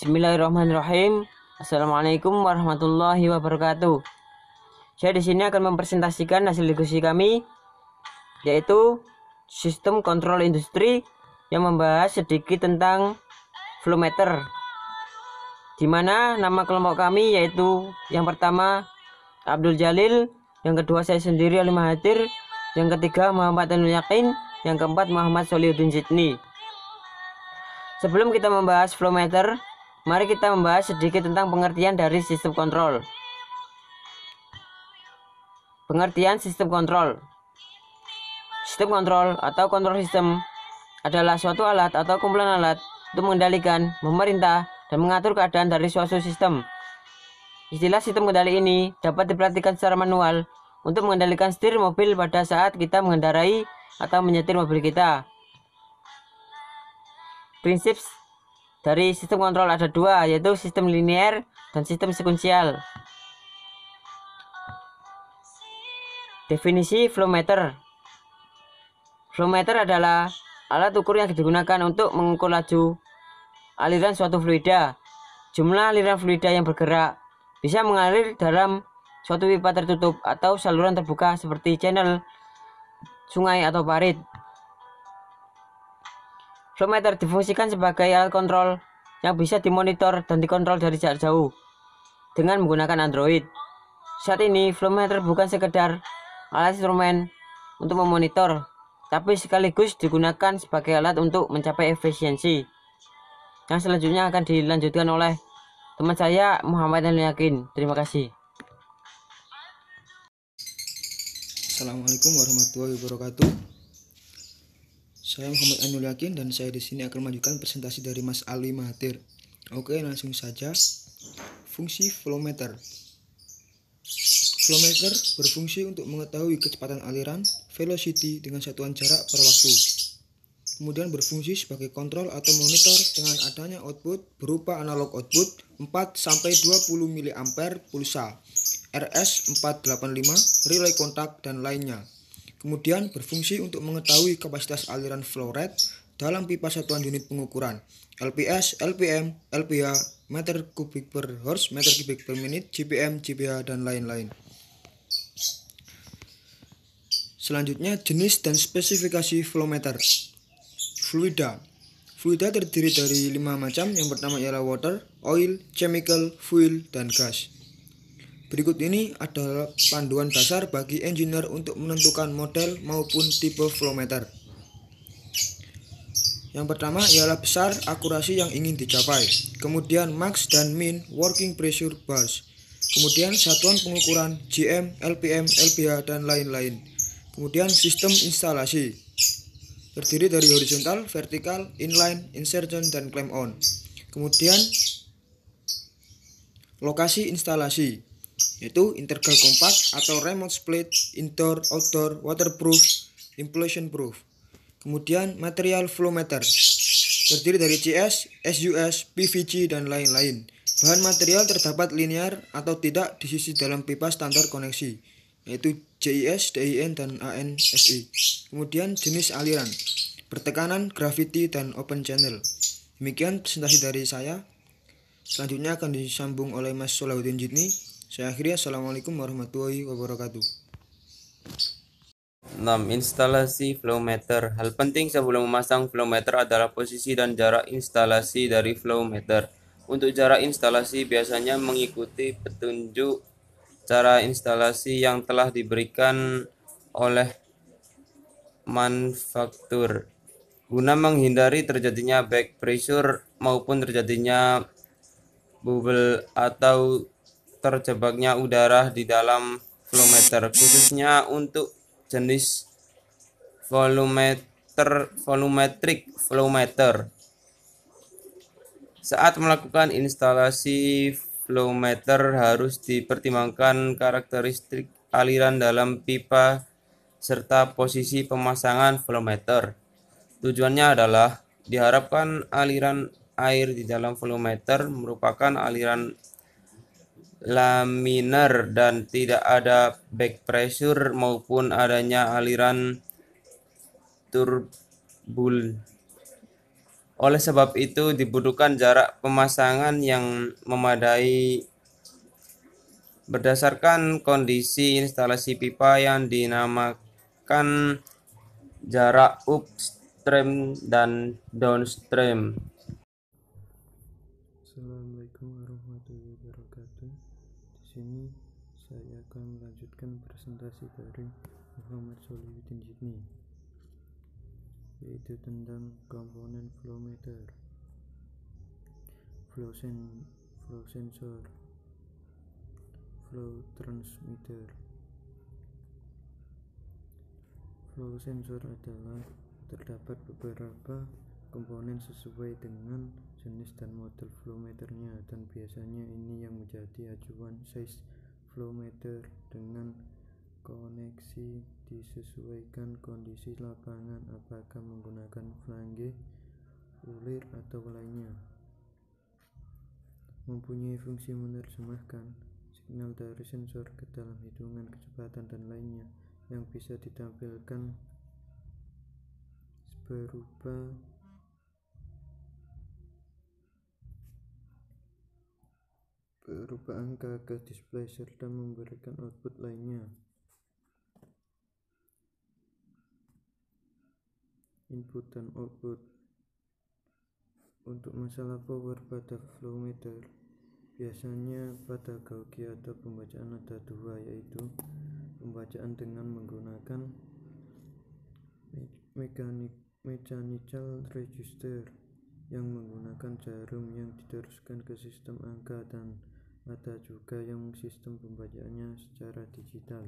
Bismillahirrahmanirrahim. Assalamualaikum warahmatullahi wabarakatuh. Saya di sini akan mempresentasikan hasil diskusi kami yaitu sistem kontrol industri yang membahas sedikit tentang flow meter. Di mana nama kelompok kami yaitu yang pertama Abdul Jalil, yang kedua saya sendiri Ali Mahathir, yang ketiga Muhammad Anul Yakin, yang keempat Muhammad Solihuddin Sidni. Sebelum kita membahas flow meter, mari kita membahas sedikit tentang pengertian dari sistem kontrol. Pengertian sistem kontrol. Sistem kontrol atau kontrol sistem adalah suatu alat atau kumpulan alat untuk mengendalikan, memerintah, dan mengatur keadaan dari suatu sistem. Istilah sistem kendali ini dapat diperhatikan secara manual untuk mengendalikan setir mobil pada saat kita mengendarai atau menyetir mobil kita. Prinsip dari sistem kontrol ada dua, yaitu sistem linear dan sistem sekuensial. Definisi flow meter. Flow meter adalah alat ukur yang digunakan untuk mengukur laju aliran suatu fluida. Jumlah aliran fluida yang bergerak bisa mengalir dalam suatu pipa tertutup atau saluran terbuka seperti channel sungai atau parit. Flowmeter difungsikan sebagai alat kontrol yang bisa dimonitor dan dikontrol dari jarak jauh dengan menggunakan Android. Saat ini, flowmeter bukan sekedar alat instrumen untuk memonitor, tapi sekaligus digunakan sebagai alat untuk mencapai efisiensi yang selanjutnya akan dilanjutkan oleh teman saya Muhammad yang Yakin. Terima kasih. Assalamualaikum warahmatullahi wabarakatuh. Saya Muhammad Ainul Yakin dan saya di sini akan melanjutkan presentasi dari Mas Ali Mahathir. Oke, langsung saja. Fungsi flowmeter. Flowmeter berfungsi untuk mengetahui kecepatan aliran, velocity dengan satuan jarak per waktu kemudian berfungsi sebagai kontrol atau monitor dengan adanya output berupa analog output 4 sampai 20 mA pulsa, RS485, relay kontak dan lainnya. Kemudian berfungsi untuk mengetahui kapasitas aliran flow rate dalam pipa satuan unit pengukuran, LPS, LPM, LPH, meter kubik per horse, meter kubik per menit, GPM, GPH, dan lain-lain. Selanjutnya jenis dan spesifikasi flow meter. Fluida. Fluida terdiri dari lima macam. Yang pertama ialah water, oil, chemical, fuel, dan gas. Berikut ini adalah panduan dasar bagi engineer untuk menentukan model maupun tipe flow meter. Yang pertama ialah besar akurasi yang ingin dicapai. Kemudian max dan min working pressure bars. Kemudian satuan pengukuran GM, LPM, LPH, dan lain-lain. Kemudian sistem instalasi terdiri dari horizontal, vertikal, inline, insertion, dan clamp on. Kemudian lokasi instalasi yaitu integral compact atau remote split, indoor, outdoor, waterproof, implosion proof. Kemudian material flow meter terdiri dari CS, SUS, PVC, dan lain-lain. Bahan material terdapat linear atau tidak di sisi dalam pipa standar koneksi yaitu JIS, DIN, dan ANSI. Kemudian jenis aliran, bertekanan, gravity, dan open channel. Demikian presentasi dari saya. Selanjutnya akan disambung oleh Mas Solahuddin Jidni. Saya akhiri. Assalamualaikum warahmatullahi wabarakatuh. 6. Instalasi flow meter. Hal penting sebelum memasang flow meter adalah posisi dan jarak instalasi dari flow meter. Untuk jarak instalasi biasanya mengikuti petunjuk cara instalasi yang telah diberikan oleh manufaktur guna menghindari terjadinya back pressure maupun terjadinya bubble atau terjebaknya udara di dalam flow meter khususnya untuk jenis volumeter volumetric flow meter saat melakukan instalasi flow meter harus dipertimbangkan karakteristik aliran dalam pipa serta posisi pemasangan flow meter. Tujuannya adalah diharapkan aliran air di dalam flow meter merupakan aliran laminar dan tidak ada back pressure maupun adanya aliran turbul Oleh sebab itu dibutuhkan jarak pemasangan yang memadai berdasarkan kondisi instalasi pipa yang dinamakan jarak upstream dan downstream. Assalamualaikum warahmatullahi wabarakatuh. Sini saya akan melanjutkan presentasi dari Muhammad Solihuddin Jidni yaitu tentang komponen flow meter, flow, sen flow sensor, flow transmitter. Flow sensor adalah terdapat beberapa komponen sesuai dengan jenis dan model flow meternya dan biasanya ini yang menjadi acuan size flow meter dengan koneksi disesuaikan kondisi lapangan apakah menggunakan flange, ulir atau lainnya. Mempunyai fungsi menerjemahkan signal dari sensor ke dalam hitungan kecepatan dan lainnya yang bisa ditampilkan berupa berupa angka ke display serta memberikan output lainnya. Input dan output untuk masalah power pada flow meter biasanya pada gauge atau pembacaan ada dua yaitu pembacaan dengan menggunakan mekanik mechanical register yang menggunakan jarum yang diteruskan ke sistem angka dan ada juga yang sistem pembacaannya secara digital.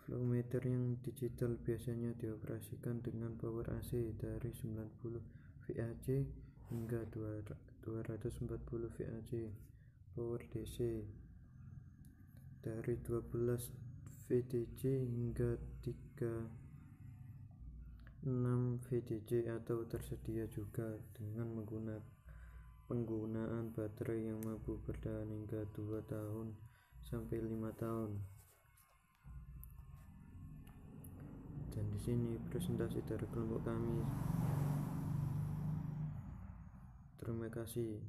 Flow meter yang digital biasanya dioperasikan dengan power AC dari 90 VAC hingga 240 VAC, power DC dari 12 VDC hingga 36 VDC atau tersedia juga dengan menggunakan penggunaan baterai yang mampu bertahan hingga 2 tahun sampai 5 tahun. Dan di sini presentasi dari kelompok kami. Terima kasih.